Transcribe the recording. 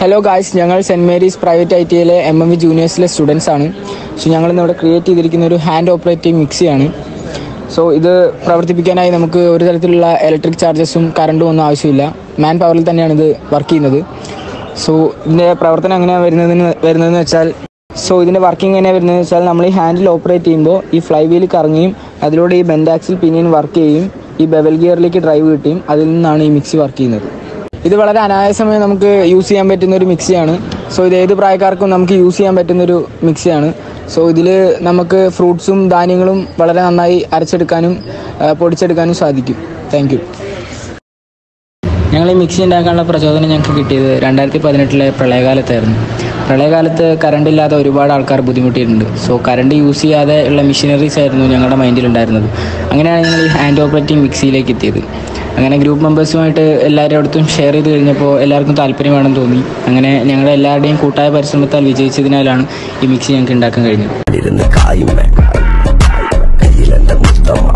Hello guys ഞങ്ങൾ Saint Mary's private I T ഐയിലെ M M V ജൂനിയേഴ്സിലെ students ആണ്. So ഞങ്ങൾ ഇന്നിവിടെ ക്രിയേറ്റ് ചെയ്തിരിക്കുന്ന ഒരു ഹാൻഡ് ഓപ്പറേറ്റീവ് മിക്സിയാണ് സോ ഇത് പ്രവർത്തിപ്പിക്കാനായി നമുക്ക് ഒരു തരത്തിലുള്ള ഇലക്ട്രിക് ചാർജസും കറണ്ടും ഒന്നും ആവശ്യമില്ല. മാൻ പവറിൽ തന്നെയാണ് ഇത് വർക്ക് ചെയ്യുന്നത്. സോ ഇതിന്റെ പ്രവർത്തനം എങ്ങനെയാണ് വരുന്നതെന്ന് വരുന്നതെന്ന് വെച്ചാൽ സോ ഇതിന്റെ വർക്കിംഗ് എങ്ങനെയാണ് വരുന്നതെന്ന് വെച്ചാൽ നമ്മൾ ഈ ഹാൻഡിൽ ഓപ്പറേറ്റ് ചെയ്യുമ്പോൾ ഈ ഫ്ലൈ വീൽ കറങ്ങുകയും അതിലൂടെ ഈ ബെൻഡാക്സിൽ പിന്നെയും വർക്ക് ചെയ്യും ഈ ബെവൽ ഗിയറിലേക്ക് ഡ്രൈവ് കിട്ടുകയും അതിൽ നിന്നാണ് ഈ മിക്സി വർക്ക് ചെയ്യുന്നത്. ഇത് വളരെ അനായാസമായി നമുക്ക് യൂസ് ചെയ്യാൻ പറ്റുന്ന ഒരു മിക്സിയാണ്. സോ ഇത് ഏത് പ്രായക്കാർക്കും നമുക്ക് യൂസ് ചെയ്യാൻ പറ്റുന്ന ഒരു മിക്സിയാണ്. സോ ഇതിൽ നമുക്ക് ഫ്രൂട്ട്സും ധാന്യങ്ങളും വളരെ നന്നായി അരച്ചെടുക്കാനും പൊടിച്ചെടുക്കാനും സാധിക്കും. Thank you. ഞങ്ങൾ ഈ മിക്സി ഉണ്ടാക്കാനുള്ള പ്രചോദനം ഞങ്ങൾക്ക് കിട്ടിയത് രണ്ടായിരത്തി പതിനെട്ടിലെ പ്രളയകാലത്തായിരുന്നു. പ്രളയകാലത്ത് കറണ്ട് ഇല്ലാതെ ഒരുപാട് ആൾക്കാർ ബുദ്ധിമുട്ടിയിട്ടുണ്ട്. സോ കറണ്ട് യൂസ് ചെയ്യാതെ ഉള്ള മെഷീനറീസ് ആയിരുന്നു ഞങ്ങളുടെ മൈൻഡിൽ ഉണ്ടായിരുന്നത്. അങ്ങനെയാണ് ഞങ്ങൾ ഈ ഹാൻഡ് ഓപ്പറേറ്റിംഗ് മിക്സിയിലേക്ക് എത്തിയത്. അങ്ങനെ ഗ്രൂപ്പ് മെമ്പേഴ്സുമായിട്ട് എല്ലാവരുടെ അടുത്തും ഷെയർ ചെയ്ത് കഴിഞ്ഞപ്പോൾ എല്ലാവർക്കും താല്പര്യമാണെന്ന് തോന്നി. അങ്ങനെ ഞങ്ങളുടെ എല്ലാവരുടെയും കൂട്ടായ പരിശ്രമത്താൽ വിജയിച്ചതിനാലാണ് ഈ മിക്സി ഞങ്ങൾക്ക് ഉണ്ടാക്കാൻ കഴിഞ്ഞത്. കയ്യിലെന്റെ മുത്തമ്മ?